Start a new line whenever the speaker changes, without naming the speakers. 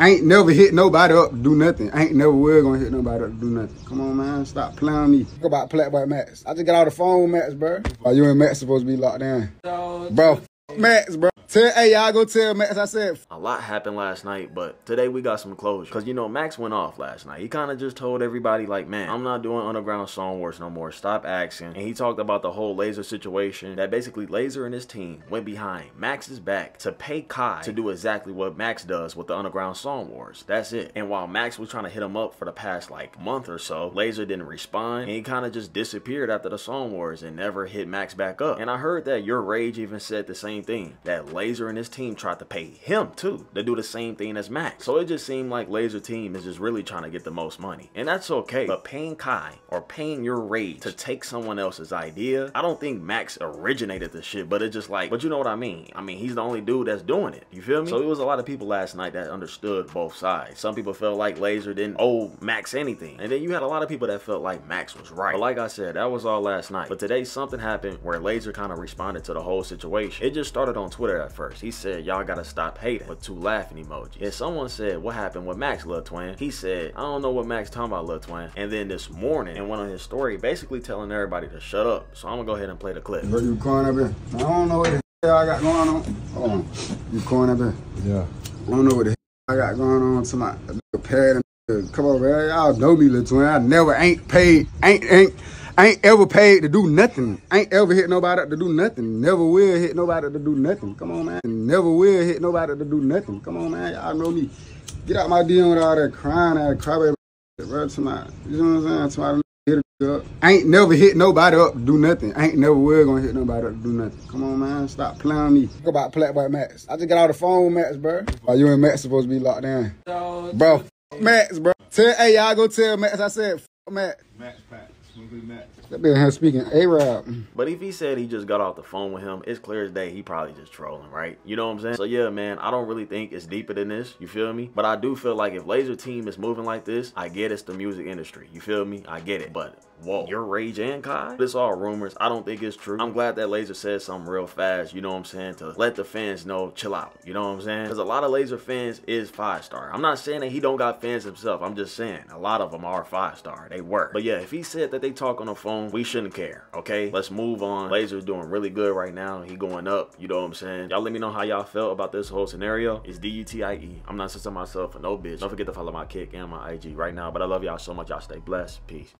I ain't never hit nobody up to do nothing. I ain't never will gonna hit nobody up to do nothing. Come on, man. Stop playing me. Talk about Plaqueboymax. I just got off the phone with Max, bro. Are you and Max supposed to be locked down? Bro, Max, bro. Tell, hey, y'all go tell Max I said,
A lot happened last night, but today we got some closure. Cause you know, Max went off last night. He kind of just told everybody like, man, I'm not doing Underground Song Wars no more. Stop asking. And he talked about the whole Lazer situation. That basically Lazer and his team went behind Max's back to pay Kai to do exactly what Max does with the Underground Song Wars. That's it. And while Max was trying to hit him up for the past like month or so, Lazer didn't respond. And he kind of just disappeared after the Song Wars and never hit Max back up. And I heard that YourRAGE even said the same thing. That Lazer and his team tried to pay him too to do the same thing as Max. So it just seemed like Lazer Team is just really trying to get the most money. And that's okay. But paying Kai or paying YourRAGE to take someone else's idea, I don't think Max originated the shit, but it's just like, but you know what I mean? I mean, he's the only dude that's doing it. You feel me? So it was a lot of people last night that understood both sides. Some people felt like Lazer didn't owe Max anything. And then you had a lot of people that felt like Max was right. But like I said, that was all last night. But today something happened where Lazer kind of responded to the whole situation. It just started on Twitter at first. He said, y'all gotta stop hating with two laughing emojis. And someone said, what happened with Max, Lil Twin? He said, I don't know what Max talking about, Lil Twin. And then this morning, in one of his story, basically telling everybody to shut up. So I'm gonna go ahead and play the clip.
Bro, you crying up here? I don't know what the hell I got going on. Hold on. You crying up here?
Yeah.
I don't know what the hell I got going on to my pad and come over here. Y'all know me, little twin. I never ain't paid, ain't ain't ain't ever paid to do nothing. I Ain't ever hit nobody up to do nothing. Never will hit nobody to do nothing. Come on, man. Never will hit nobody to do nothing. Come on, man. Y'all know me. Get out my DM with all that crying, that crybaby, bro. To my, you know what I'm saying? To my hit it up. I ain't never hit nobody up to do nothing. I ain't never will gonna hit nobody up to do nothing. Come on, man. Stop playing me. Talk about Plaqueboymax. I just got off the phone with Max, bro. Are you and Max supposed to be locked down? Bro, Max, bro. Tell, hey, y'all go tell Max I said, Max.
Max Pack.
That been here speaking A-Rab.
But if he said he just got off the phone with him, it's clear as day he probably just trolling, right? You know what I'm saying? So yeah, man, I don't really think it's deeper than this. You feel me? But I do feel like if Lazer Team is moving like this, I get it's the music industry. You feel me? I get it. But whoa, YourRAGE and Kai? This all rumors. I don't think it's true. I'm glad that Lazer said something real fast, you know what I'm saying, to let the fans know, chill out. You know what I'm saying? Because a lot of Lazer fans is five star. I'm not saying that he don't got fans himself. I'm just saying a lot of them are five star. They work. But yeah, if he said that they talk on the phone, we shouldn't care. Okay, let's move on. Lazer's doing really good right now. He going up. You know what I'm saying? Y'all let me know how y'all felt about this whole scenario. It's D-U-T-I-E. I'm not sensing myself for no bitch. Don't forget to follow my kick and my IG right now. But I love y'all so much. Y'all stay blessed. Peace.